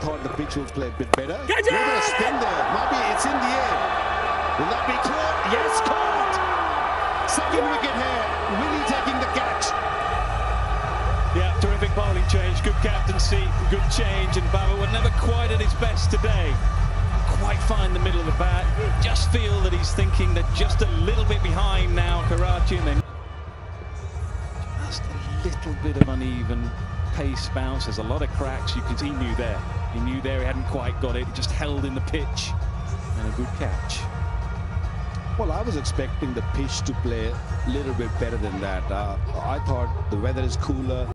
thought the pitch would play a bit better. Get Look at it! the spin there. Maybe it's in the air. Will that be caught? Yes, caught! Second wicket here. Willey taking the catch. Yeah, terrific bowling change, good captaincy, good change, and Babar were never quite at his best today. Quite find the middle of the bat. Just feel that he's thinking that just a little bit behind now, Karachi, and then just a little bit of uneven pace bounce. There's a lot of cracks. You can see new there. He knew there he hadn't quite got it. He just held in the pitch, and a good catch. Well, I was expecting the pitch to play a little bit better than that. Uh, I thought the weather is cooler.